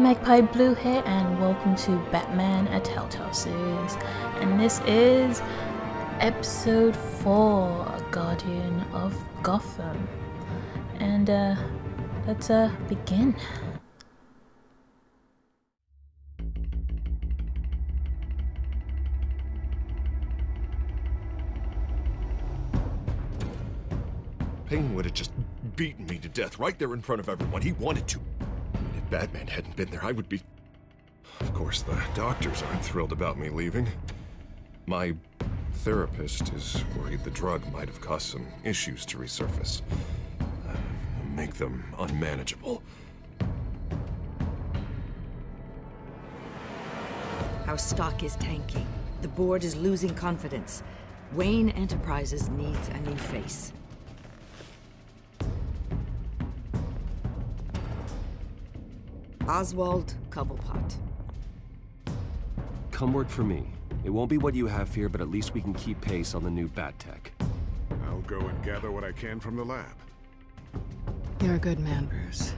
MagpieBlu here and welcome to Batman a Telltale series and this is episode 4 Guardian of Gotham and uh, let's uh, begin. Payne would have just beaten me to death right there in front of everyone. He wanted to. Batman hadn't been there, I would be. Of course, the doctors aren't thrilled about me leaving. My therapist is worried the drug might have caused some issues to resurface, uh, make them unmanageable. Our stock is tanking. The board is losing confidence. Wayne Enterprises needs a new face. Oswald Cobblepot. Come work for me. It won't be what you have here, but at least we can keep pace on the new bat tech. I'll go and gather what I can from the lab. You're a good man, Bruce.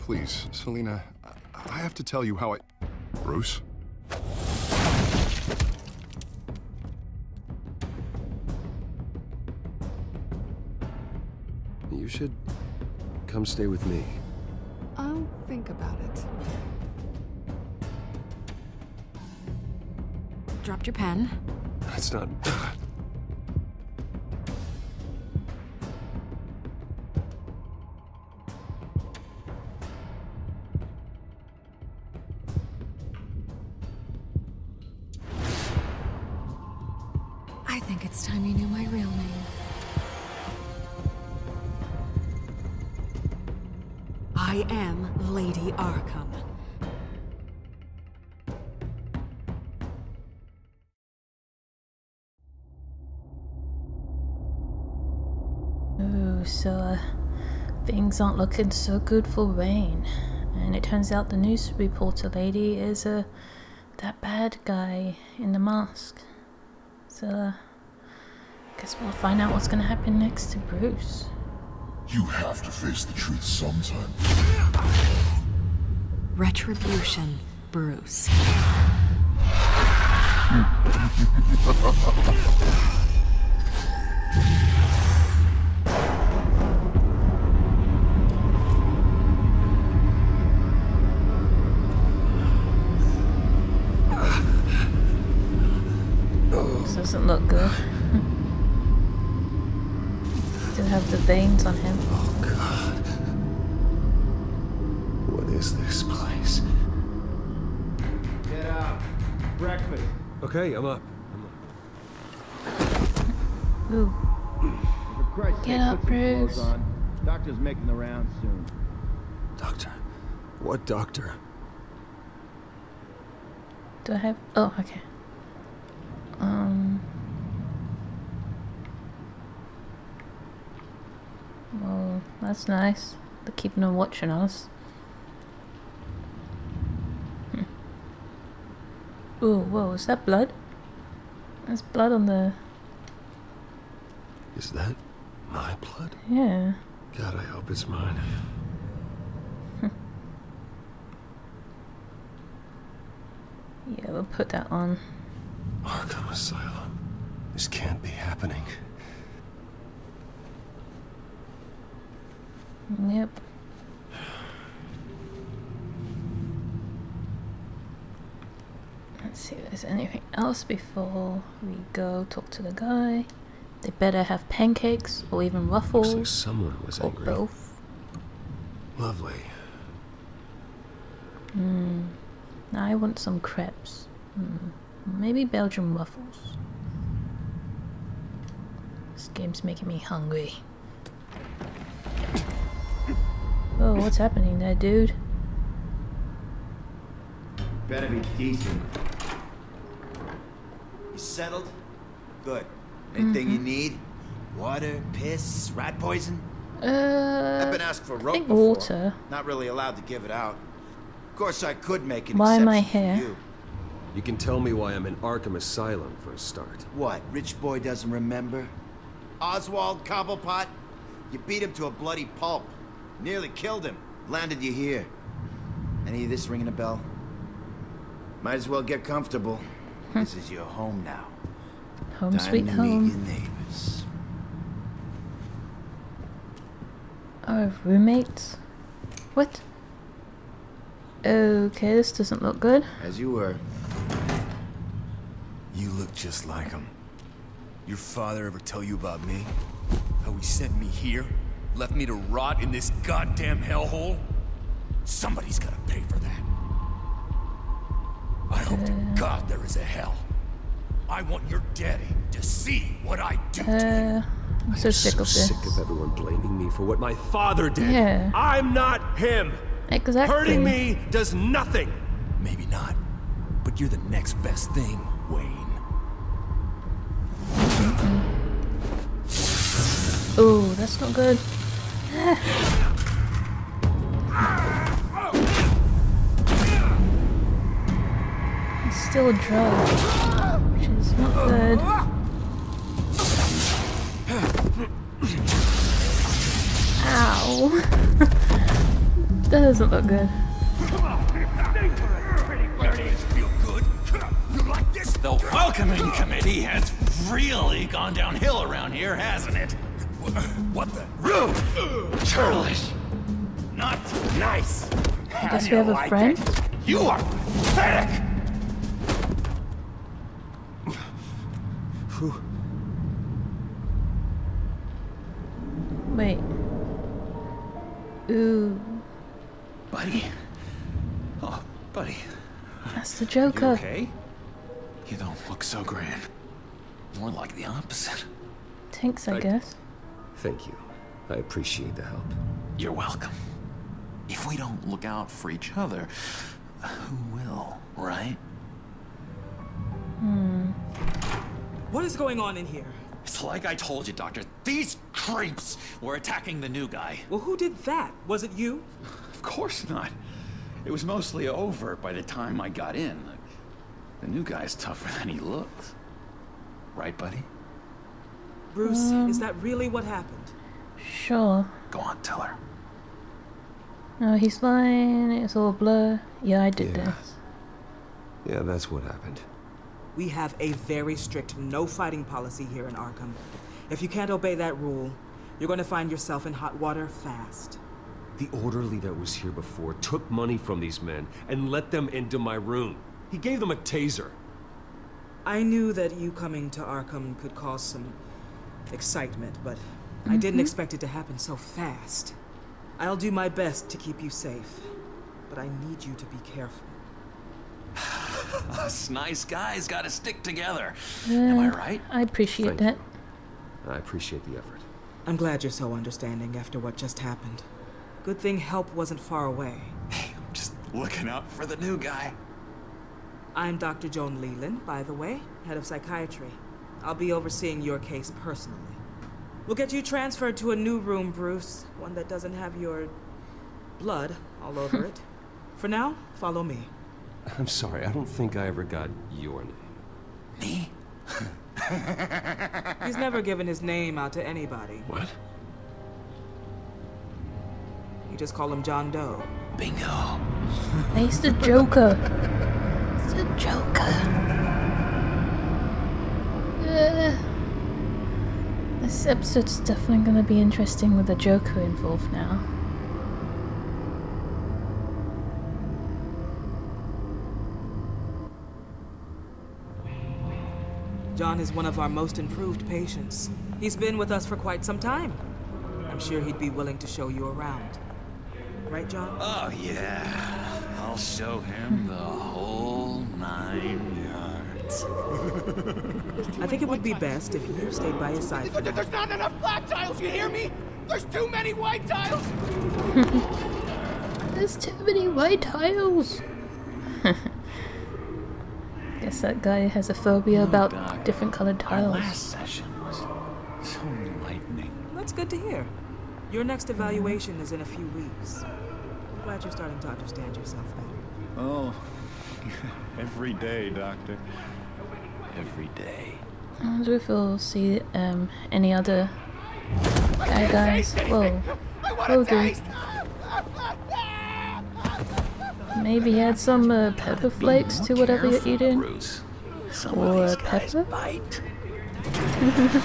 Please, Selina, I- I have to tell you how I... Bruce? You should come stay with me. I'll think about it. Dropped your pen. That's not. Ooh, so uh, things aren't looking so good for Rain. And it turns out the news reporter lady is uh, that bad guy in the mask. So, uh, guess we'll find out what's gonna happen next to Bruce. You have to face the truth sometime. Retribution, Bruce. doesn't look good. Still have the veins on him. Oh, God. What is this place? Get up. Breakfast. Okay, I'm up. I'm up. Ooh, For Christ's Get sake, up, put some clothes Bruce. Doctor's making the rounds soon. Doctor. What doctor? do I have? Oh, okay. Um. Well, that's nice. They're keeping on watching us. Hmm. Ooh, whoa, is that blood? There's blood on the. Is that my blood? Yeah. God, I hope it's mine. Yeah, we'll put that on. Arkham Asylum. This can't be happening. Yep. Let's see if there's anything else before we go talk to the guy. They better have pancakes or even Looks like waffles someone was or angry. both. Lovely. Hmm. I want some crepes. Hmm. Maybe Belgian waffles. This game's making me hungry. Oh, what's happening there, dude? Better be decent. You settled? Good. Anything Mm-hmm. you need? Water, piss, rat poison? Uh, I've been asked for I rope think before. water. Not really allowed to give it out. Of course, I could make an Why am I here? you. You can tell me why I'm in Arkham Asylum for a start. What, rich boy doesn't remember? Oswald Cobblepot? You beat him to a bloody pulp. Nearly killed him. Landed you here. Any of this ringing a bell? Might as well get comfortable. Hmm. This is your home now. Home Time sweet home. meet your neighbors. Our roommates? What? Okay, this doesn't look good. As you were. You look just like him. Your father ever tell you about me? How he sent me here? Left me to rot in this goddamn hellhole? Somebody's gotta pay for that. I hope to God there is a hell. I want your daddy to see what I do to Uh, I'm so sick so of this. sick of everyone blaming me for what my father did. Yeah. I'm not him. Exactly. Hurting me does nothing. Maybe not. But you're the next best thing, Wayne. Oh, that's not good. It's still a drug, which is not good. Ow. that doesn't look good. The welcoming committee has really gone downhill around here, hasn't it? What the? Rude! Churlish! Not nice! I guess we have a friend. You are pathetic! Wait. Ooh, Buddy. Oh, buddy. that's the You Joker. okay? You don't look so grand. More like the opposite. Tinks, I I- guess. Thank you. I appreciate the help. You're welcome. If we don't look out for each other, who will, right? Hmm. What is going on in here? It's like I told you, Doctor. These creeps were attacking the new guy. Well, who did that? Was it you? Of course not. It was mostly over by the time I got in. The new guy's tougher than he looks. Right, buddy? Bruce, is um, that really what happened? Sure. Go on, tell her. No, he's lying. It's all blur. Yeah, I did Yeah. this. Yeah, that's what happened. We have a very strict no fighting policy here in Arkham. If you can't obey that rule, you're going to find yourself in hot water fast. The orderly that was here before took money from these men and let them into my room. He gave them a taser. I knew that you coming to Arkham could cause some excitement, but I didn't expect it to happen so fast. I'll do my best to keep you safe, but I need you to be careful. Us nice guys gotta stick together. Am I Uh, right? I appreciate Thank that. I appreciate the effort. I'm glad you're so understanding after what just happened. Good thing help wasn't far away. Hey, I'm just looking out for the new guy. I'm Dr. Joan Leland, by the way, head of psychiatry. I'll be overseeing your case personally. We'll get you transferred to a new room, Bruce, one that doesn't have your blood all over it. For now, follow me. I'm sorry, I don't think I ever got your name. Me? He's never given his name out to anybody. What? You just call him John Doe. Bingo. He's the Joker. It's the Joker. This episode's definitely going to be interesting with the Joker involved now. John is one of our most improved patients. He's been with us for quite some time. I'm sure he'd be willing to show you around. Right, John? Oh, yeah. I'll show him the whole nine yards. I think it would be best if you stayed by his side. for now. There's not enough black tiles, you hear me? There's too many white tiles! There's too many white tiles. Guess that guy has a phobia about Doc, different colored tiles. Our tiles. last session was so enlightening. That's good to hear. Your next evaluation is in a few weeks. I'm glad you're starting to understand yourself better. Oh, Every day, Doctor. Every day. I wonder if we'll see um, any other bad guys. Whoa. Whoa, dude. Maybe add some uh, pepper flakes to whatever you're eating. Some Or of these guys pepper? bite.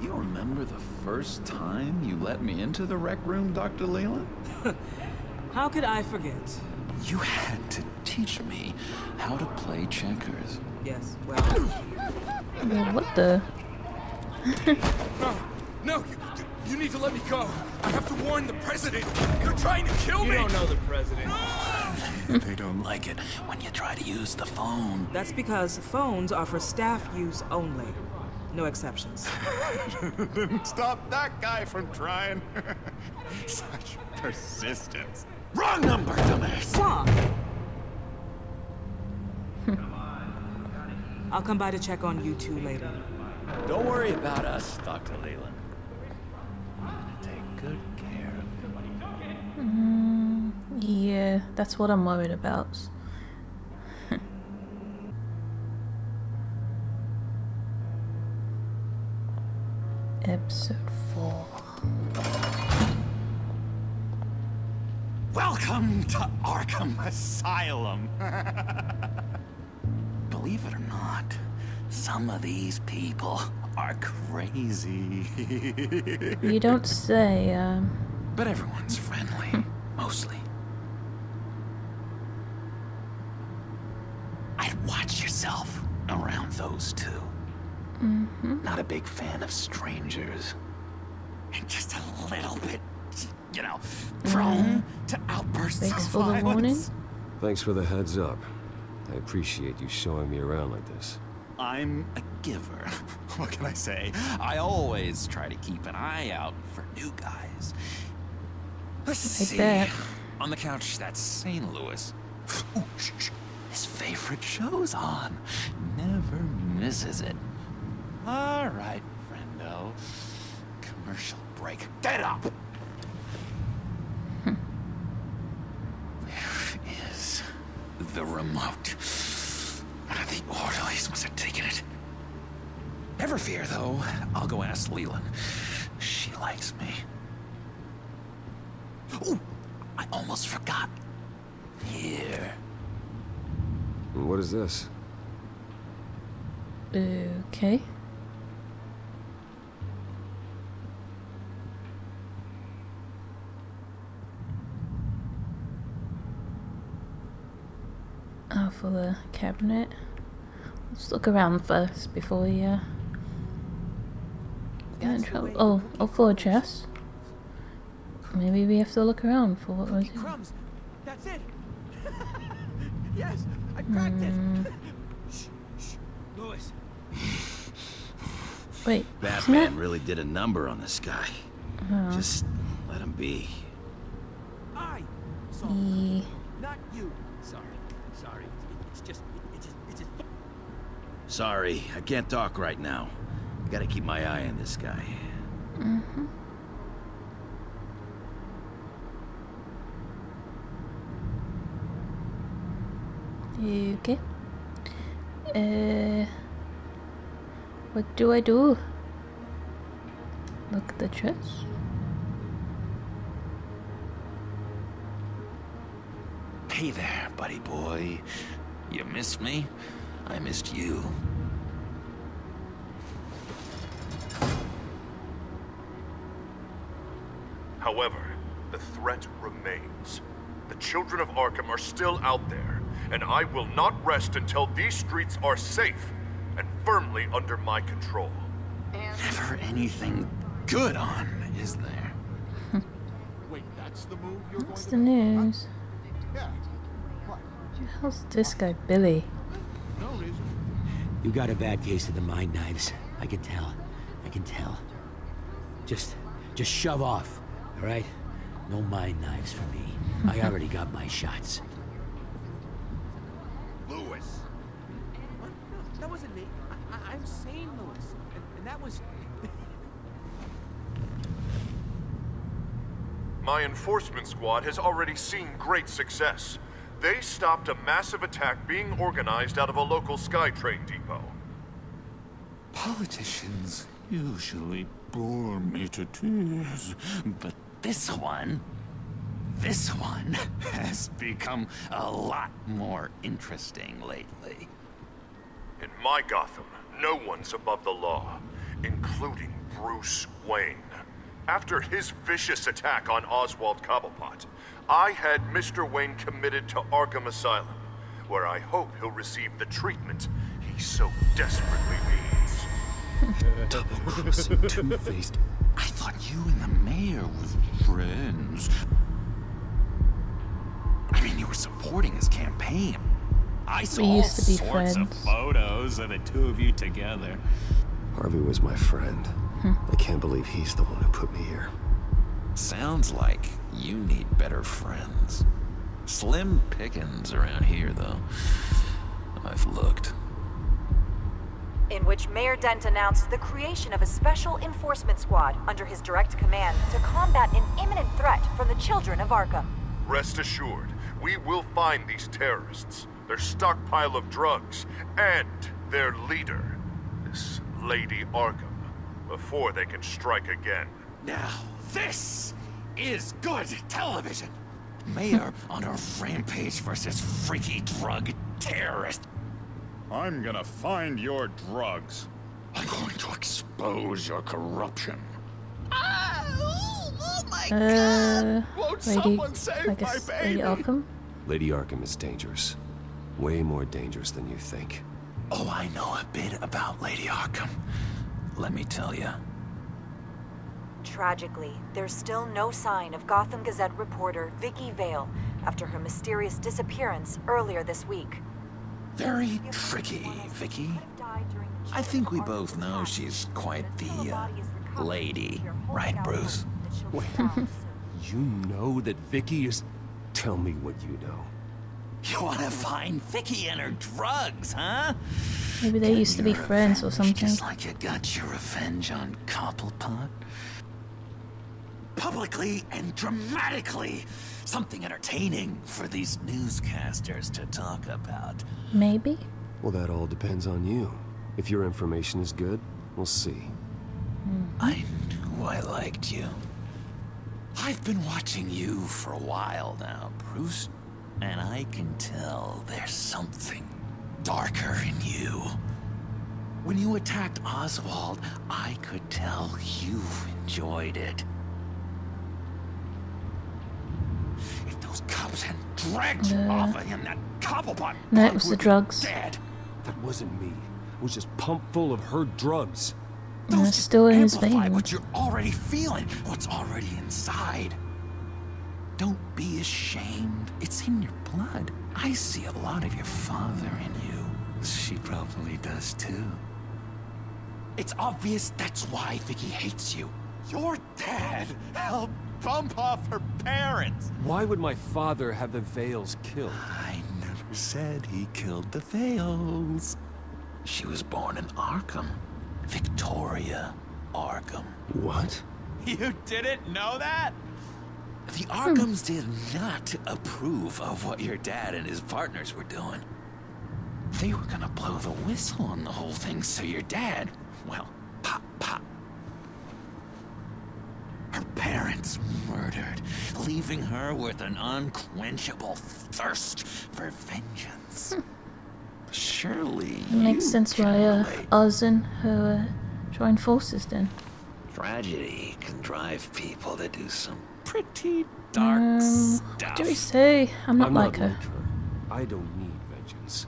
You remember the first time you let me into the rec room, Dr. Leland? How could I forget? You had to teach me how to play checkers. Yes, well, Well, what the? No, no, you, you- you need to let me go. I have to warn the president. You're trying to kill me. You don't know the president. they don't like it when you try to use the phone. that's because phones are for staff use only. No exceptions. then stop that guy from trying. Such persistence. Wrong number, dumbass. Wrong. I'll come by to check on you two later. Don't worry about us, Dr. Leland. I'm gonna take good care of you. Mm, yeah, that's what I'm worried about. Episode 4. Welcome to Arkham Asylum. Believe it or not, some of these people are crazy. You don't say, um. But everyone's friendly, mostly. I'd watch yourself around those two. mhm. Not a big fan of strangers. And just a little bit, you know, prone to outbursts Thanks of for the warning. Thanks for the heads up. I appreciate you showing me around like this. I'm a giver. What can I say? I always try to keep an eye out for new guys. Let's Like see. that. On the couch, that's St. Louis. Ooh, shh, shh. His favorite show's on. Never misses it. All right, friendo. Commercial break. Get up! Where is the remote? One of the orderlies must have taken it. Never fear, though. I'll go ask Leland. She likes me. Ooh, I almost forgot. Here. What is this? Okay. Oh, for the cabinet. Let's look around first before we uh, get in trouble. Oh, oh, for a chest. Maybe we have to look around for what was it. Crumbs. That's it. yes, I cracked Mm, it. shh, shh. Lewis. wait, isn't Batman that? really did a number on this guy. Oh. Just let him be. I saw. Ye- Not you. Sorry. Sorry. It's just. It's just. It's just. Sorry, I can't talk right now. I gotta keep my eye on this guy. Mm -hmm. Okay. Uh, what do I do? Look at the chest. Hey there, buddy boy. You miss me? I missed you. However, the threat remains. The children of Arkham are still out there, and I will not rest until these streets are safe and firmly under my control. Never anything good on, is there? Wait, that's the move you're What's the news? Yeah. What? How's this guy, Billy? No reason. You got a bad case of the mind knives. I can tell. I can tell. Just, just shove off, all right? No mind knives for me. I already got my shots. Lewis. What? No, that wasn't me. I, I, I'm sane, Lewis. And, and that was. my enforcement squad has already seen great success. They stopped a massive attack being organized out of a local SkyTrain depot. Politicians usually bore me to tears, but this one, this one has become a lot more interesting lately. In my Gotham, no one's above the law, including Bruce Wayne. After his vicious attack on Oswald Cobblepot, I had Mr. Wayne committed to Arkham Asylum, where I hope he'll receive the treatment he so desperately needs. Double-crossing, two-faced... I thought you and the mayor were friends. I mean, you were supporting his campaign. I saw all used to be sorts of photos of the two of you together. Harvey was my friend. Mm-hmm. I can't believe he's the one who put me here. Sounds like you need better friends. Slim pickings around here, though. I've looked. in which Mayor Dent announced the creation of a special enforcement squad under his direct command to combat an imminent threat from the children of Arkham. Rest assured, we will find these terrorists, their stockpile of drugs, and their leader, this Lady Arkham, before they can strike again. Now, this is good television. Mayor on a rampage versus freaky drug terrorist. I'm gonna find your drugs. I'm going to expose your corruption. Ah! Oh my Uh, Won't Lady, someone save I guess my Lady? Arkham. Lady Arkham is dangerous. Way more dangerous than you think. Oh, I know a bit about Lady Arkham. Let me tell you. Tragically, there's still no sign of Gotham Gazette reporter Vicky Vale after her mysterious disappearance earlier this week. Very tricky, Vicky. I think we both know she's quite the uh, lady, right, Bruce? Wait, you know that Vicky is... Tell me what you know. You want to find Vicky and her drugs, huh? Maybe they used to be friends or something. Just like you got your revenge on Cobblepot. Publicly and dramatically. Something entertaining for these newscasters to talk about. Maybe. Well, that all depends on you. If your information is good, we'll see. Hmm. I knew I liked you. I've been watching you for a while now, Bruce. And I can tell there's something darker in you. When you attacked Oswald, I could tell you enjoyed it. If those cops had dragged you off of him, that Cobblepot it was the drugs. Dead. That wasn't me. It was just pumped full of her drugs. And it's still in his vein. what you're already feeling, what's already inside. Don't be ashamed. It's in your blood. I see a lot of your father in you. She probably does too. It's obvious that's why Vicky hates you. Your dad helped bump off her parents. Why would my father have the Vales killed? I never said he killed the Vales. She was born in Arkham. Victoria Arkham. What? You didn't know that? The Arkhams did not approve of what your dad and his partners were doing. They were gonna blow the whistle on the whole thing, so your dad, well, pop, pop. Her parents murdered, leaving her with an unquenchable thirst for vengeance. Surely It makes sense why uh, Oz and her uh, joined forces then. Tragedy can drive people to do some pretty dark Um, stuff. what do we say? I'm not I'm like not her. I don't need vengeance.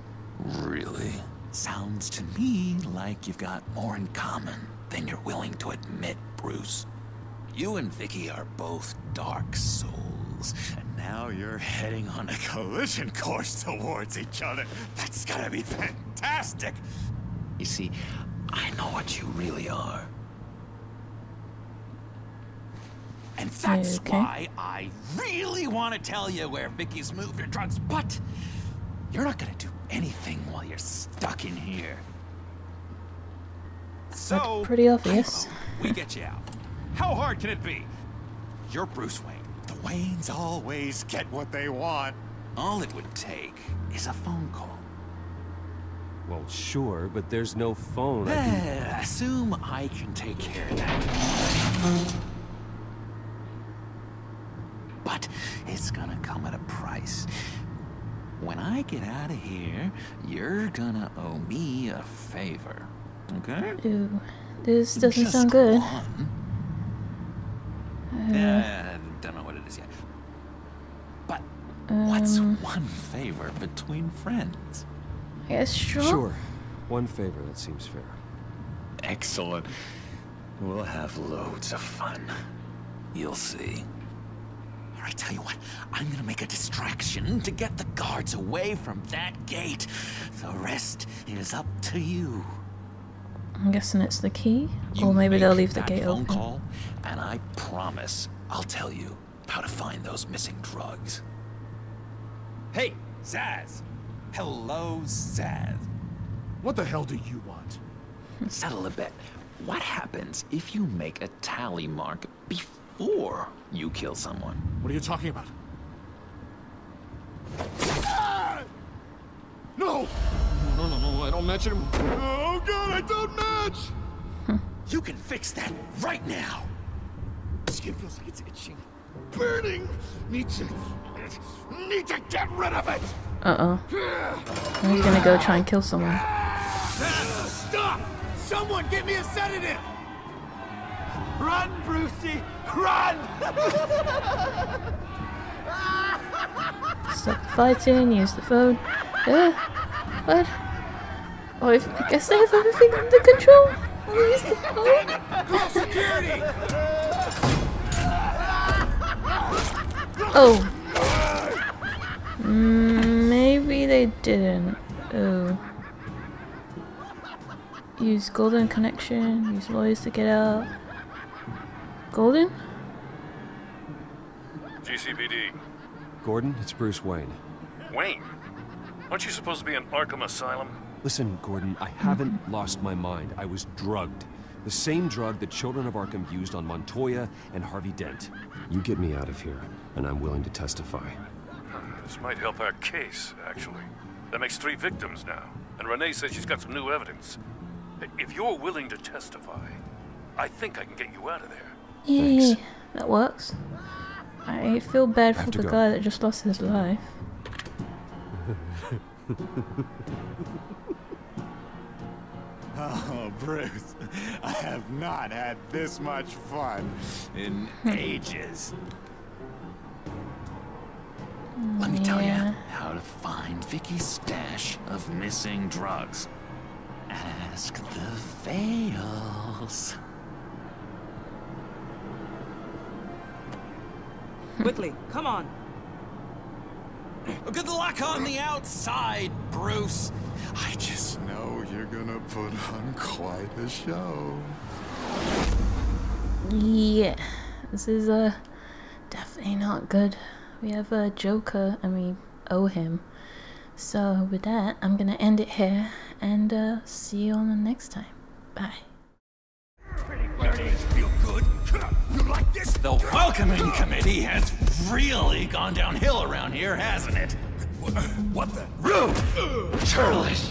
Really? Sounds to me like you've got more in common than you're willing to admit, Bruce. You and Vicky are both dark souls, and now you're heading on a collision course towards each other. That's gonna be fantastic! You see, I know what you really are. And that's Okay. why I really want to tell you where Vicky's moved her drugs, but you're not gonna do anything while you're stuck in here. So, That's pretty obvious. we get you out. How hard can it be? You're Bruce Wayne, the Waynes always get what they want. All it would take is a phone call. Well, sure, but there's no phone. I can... Assume I can take care of that. But it's gonna come at a price. When I get out of here, you're gonna owe me a favor. Okay? Ooh, this doesn't Just sound good. one. Uh, Eh, don't know what it is yet. But what's um, one favor between friends? Yes, sure. Sure. One favor, that seems fair. Excellent. We'll have loads of fun. You'll see. All right, tell you what, I'm gonna make a distraction to get the guards away from that gate. The rest is up to you. I'm guessing it's the key, You or maybe they'll leave the that gate phone open. call, and I promise I'll tell you how to find those missing drugs. Hey, Zsasz. Hello, Zsasz. What the hell do you want? Settle a bet. What happens if you make a tally mark before you kill someone? What are you talking about? No! No, no, no, I don't match him. Oh god, I don't match! You can fix that right now. Skin feels like it's itching. Burning! Need to... Need to get rid of it! Uh oh. He's gonna go try and kill someone. Stop! Someone get me a sedative! Run, Brucey! Run! Stop fighting, use the phone. Uh, what? Oh, if, I guess they have everything under control. I'll use the phone. Security! Oh. Mm, maybe they didn't. Oh. Use Gordon connection, use lawyers to get out. Gordon? GCPD. Gordon, it's Bruce Wayne. Wayne, aren't you supposed to be in Arkham Asylum? Listen, Gordon, I haven't lost my mind. I was drugged. The same drug the Children of Arkham used on Montoya and Harvey Dent. You get me out of here, and I'm willing to testify. Hmm, this might help our case, actually. That makes three victims now. And Renee says she's got some new evidence. If you're willing to testify, I think I can get you out of there. Yeah, that works. I feel bad for the go. guy that just lost his life. Oh, Bruce, I have not had this much fun in hmm. ages. Hmm, Let me tell you how to find Vicky's stash of missing drugs. Ask the Vales. Quickly, come on. Good luck on the outside, Bruce. I just know you're gonna put on quite a show. Yeah, this is uh, definitely not good. We have a Joker and we owe him. So with that, I'm gonna end it here and uh, see you on the next time. Bye. The welcoming committee has really gone downhill around here, hasn't it? What the? Rude! Churlish!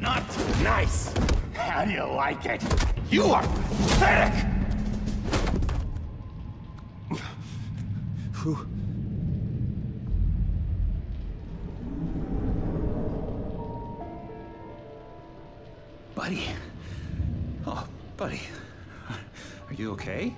Not nice! How do you like it? You are pathetic! Whew. Buddy. Oh, buddy. Are you okay?